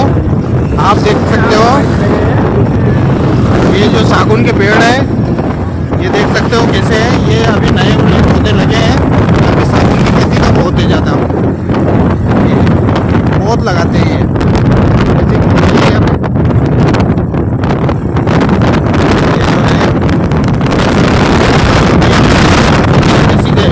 आप देख सकते हो। ये जो सागुन के पेड़ है, ये देख सकते हो कैसे है। ये अभी नए नए पौधे लगे हैं। अभी सागुन की खेती का बहुत ही ज़्यादा बहुत लगाते हैं ये जैसे कि ये अब- ये जो है, ये सीधे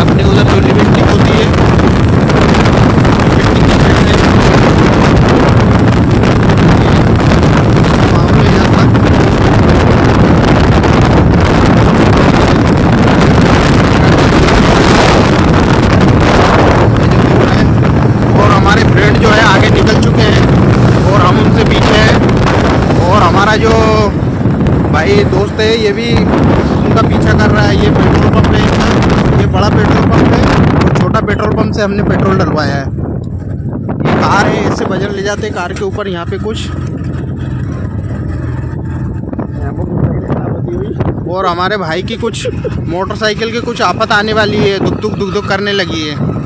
अपने उधर जो लिमिटिंग होती है लिमिटिंग की पेड़ है मामले यहाँ तक और हमारे फ्रेंड जो है आगे निकल चुके हैं और हम उनसे पीछे हैं और हमारा जो भाई दोस्त है, ये भी उनका पीछा कर रहा है। ये पेट्रोल पंप है। ये बड़ा पेट्रोल पंप है और छोटा पेट्रोल पंप से हमने पेट्रोल डलवाया है। ये कार है, इससे वज़न ले जाते कार के ऊपर, यहाँ पे कुछ। और हमारे भाई की कुछ मोटरसाइकिल की कुछ आफत आने वाली है दुख दुख दुख दुख करने लगी है।